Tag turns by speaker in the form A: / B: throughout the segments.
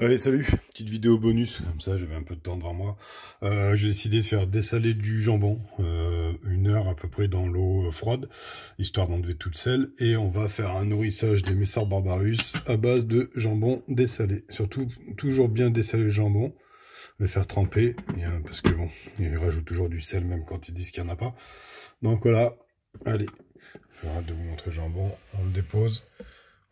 A: Allez, salut Petite vidéo bonus, comme ça j'avais un peu de temps devant moi. Euh, j'ai décidé de faire dessaler du jambon, euh, une heure à peu près dans l'eau froide, histoire d'enlever toute sel. Et on va faire un nourrissage des Messars Barbarus à base de jambon dessalé. Surtout, toujours bien dessaler le jambon. Le faire tremper, parce que bon, il rajoute toujours du sel même quand ils disent qu'il n'y en a pas. Donc voilà, allez, je vais de vous montrer le jambon, on le dépose.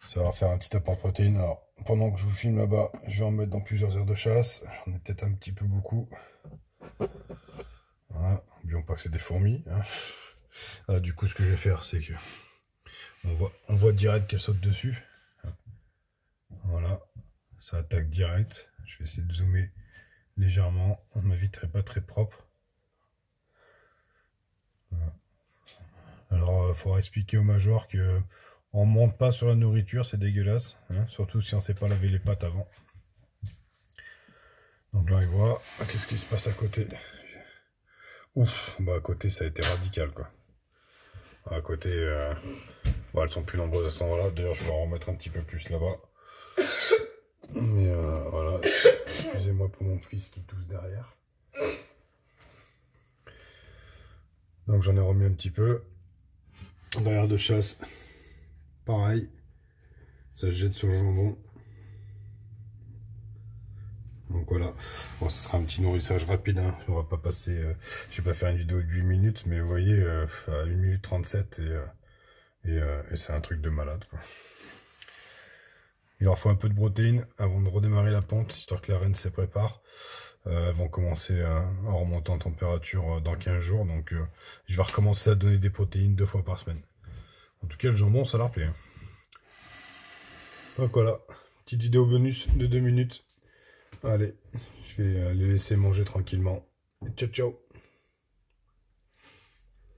A: Ça va faire un petit apport protéine. Alors, pendant que je vous filme là-bas, je vais en mettre dans plusieurs heures de chasse. J'en ai peut-être un petit peu beaucoup. Voilà. N'oublions pas que c'est des fourmis. Hein. du coup, ce que je vais faire, c'est que on voit, on voit direct qu'elle saute dessus. Voilà. Ça attaque direct. Je vais essayer de zoomer légèrement. Ma vitre n'est pas très propre. Alors, il euh, faudra expliquer au major que on monte pas sur la nourriture, c'est dégueulasse. Hein, surtout si on ne sait pas laver les pattes avant. Donc là, il voit. Ah, qu'est-ce qui se passe à côté? Ouf, bah à côté, ça a été radical, quoi. À côté, euh... elles sont plus nombreuses à ce moment-là. D'ailleurs, je vais en remettre un petit peu plus là-bas. Mais euh, voilà. Excusez-moi pour mon fils qui tousse derrière. Donc j'en ai remis un petit peu. Derrière de chasse, Pareil, ça se jette sur le jambon. Donc voilà, bon, ce sera un petit nourrissage rapide, hein. on va pas passer, euh, je vais pas faire une vidéo de 8 minutes, mais vous voyez, euh, à 1 minute 37 euh, et, et, c'est un truc de malade. Il leur faut un peu de protéines avant de redémarrer la pente, histoire que la reine se prépare. elles vont commencer à, remonter en température dans 15 jours, donc je vais recommencer à donner des protéines deux fois par semaine. En tout cas, le jambon, ça leur plaît. Hein. Donc voilà, petite vidéo bonus de 2 minutes. Allez, je vais les laisser manger tranquillement. Ciao, ciao